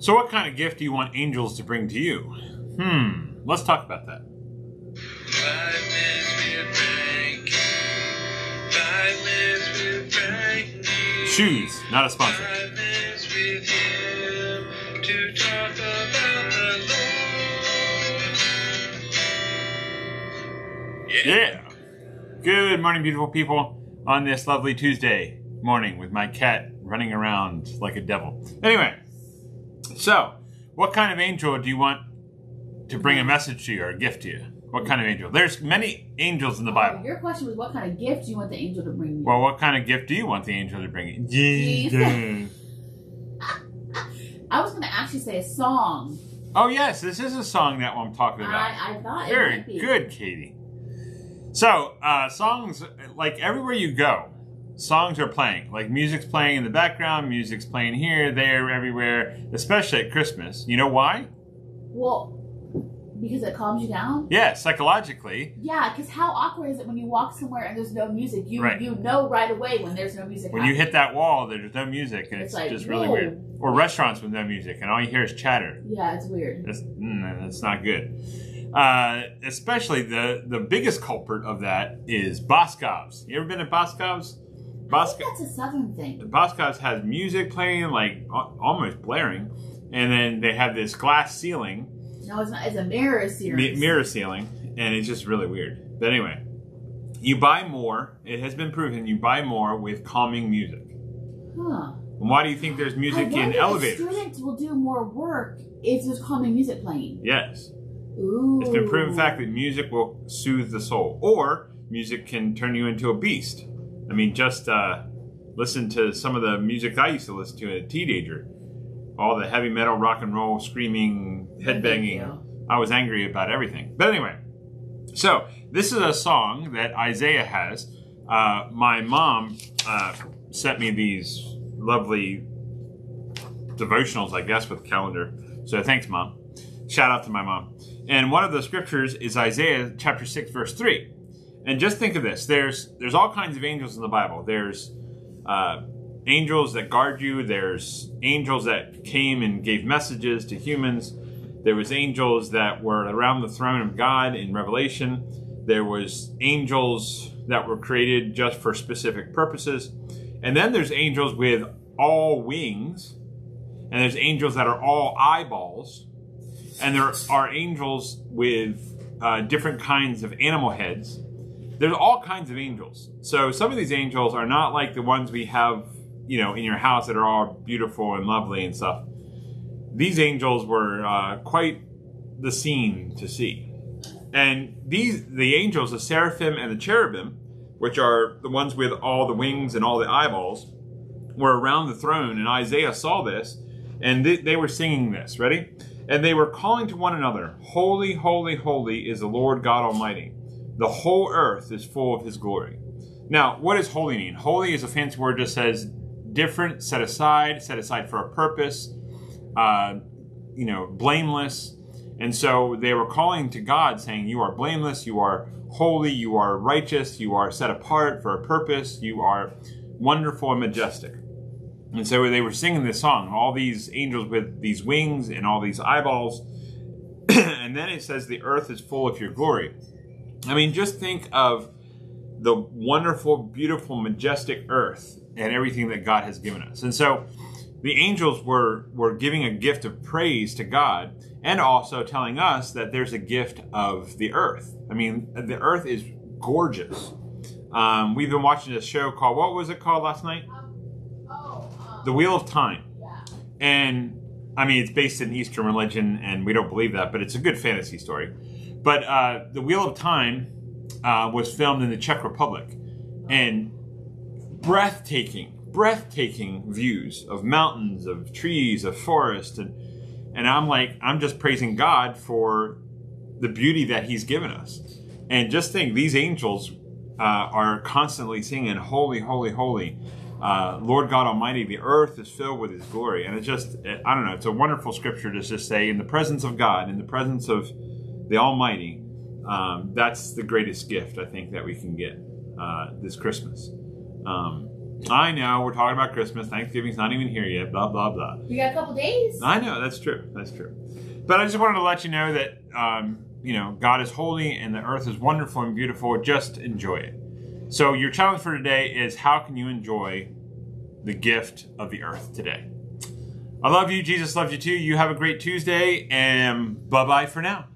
So, what kind of gift do you want angels to bring to you? Hmm, let's talk about that. Five with Five with Shoes, not a sponsor. Five minutes with him to talk about the Lord. Yeah. Good morning, beautiful people, on this lovely Tuesday morning with my cat running around like a devil. Anyway, so what kind of angel do you want to bring a message to you or a gift to you? What kind of angel? There's many angels in the Bible. Your question was what kind of gift do you want the angel to bring you? Well, what kind of gift do you want the angel to bring you? Jesus. I was going to actually say a song. Oh, yes, this is a song that I'm talking about. I, I thought it Very might be. good, Katie. So, uh, songs, like everywhere you go, songs are playing. Like music's playing in the background, music's playing here, there, everywhere, especially at Christmas. You know why? Well, because it calms you down. Yeah, psychologically. Yeah, because how awkward is it when you walk somewhere and there's no music? You Right. you know right away when there's no music. When you hit that wall, there's no music, and it's, It's like, just really whoa. weird. Or restaurants with no music, and all you hear is chatter. yeah, it's weird. That's, mm, that's not good. Uh, especially the the biggest culprit of that is Boscov's. You ever been to Boscov's? That's a southern thing. Boscov's has music playing, like almost blaring, and then they have this glass ceiling, No, it's not. It's a mirror mi- mirror ceiling, and it's just really weird. But anyway, you buy more. It has been proven you buy more with calming music. Huh. And why do you think there's music in elevators? Students will do more work if there's calming music playing. Yes, Ooh. it's been proven fact that music will soothe the soul, or music can turn you into a beast. I mean, just uh, listen to some of the music I used to listen to as a teenager. All the heavy metal, rock and roll, screaming, headbanging. you. I was angry about everything. But anyway, so this is a song that Isaiah has. Uh, my mom uh, sent me these lovely devotionals, I guess, with calendar. So thanks, mom. Shout out to my mom. And one of the scriptures is Isaiah chapter six, verse three. And just think of this: there's there's all kinds of angels in the Bible. There's uh, angels that guard you. There's angels that came and gave messages to humans. There was angels that were around the throne of God in Revelation. There was angels that were created just for specific purposes. And then there's angels with all wings. And there's angels that are all eyeballs. And there are angels with uh, different kinds of animal heads. There's all kinds of angels. So some of these angels are not like the ones we have, you know, in your house that are all beautiful and lovely and stuff these angels were uh, quite the scene to see. And these, the angels, the seraphim and the cherubim, which are the ones with all the wings and all the eyeballs, were around the throne. And Isaiah saw this, and they, they were singing this. Ready? And they were calling to one another, Holy, holy, holy is the Lord God Almighty. The whole earth is full of his glory. Now, what does holy mean? Holy is a fancy word that says different, set aside, set aside for a purpose uh, you know, blameless. And so they were calling to God, saying, You are blameless, you are holy, you are righteous, you are set apart for a purpose, you are wonderful and majestic. And so they were singing this song, all these angels with these wings and all these eyeballs. and then it says, The earth is full of your glory. I mean, just think of the wonderful, beautiful, majestic earth and everything that God has given us. And so the angels were were giving a gift of praise to God and also telling us that there's a gift of the earth. I mean, the earth is gorgeous. Um, we've been watching this show called what was it called last night? Oh, um, The Wheel of Time. yeah. And I mean, it's based in Eastern religion, and we don't believe that, but it's a good fantasy story. But uh, The Wheel of Time uh, was filmed in the Czech Republic, and breathtaking, breathtaking views of mountains, of trees, of forest, and and I'm like, I'm just praising God for the beauty that He's given us. And just think, these angels uh, are constantly singing, "Holy, holy, holy." Uh, Lord God Almighty, the earth is filled with His glory, and it's just, I don't know, it's a wonderful scripture to just say, in the presence of God, in the presence of the Almighty, um, that's the greatest gift I think that we can get uh, this Christmas. Um, I know we're talking about Christmas. Thanksgiving's not even here yet. Blah blah blah. We got a couple days. I know that's true. That's true. But I just wanted to let you know that um, you know God is holy and the earth is wonderful and beautiful. Just enjoy it. So your challenge for today is how can you enjoy the gift of the earth today? I love you. Jesus loves you too. You have a great Tuesday, and bye bye for now.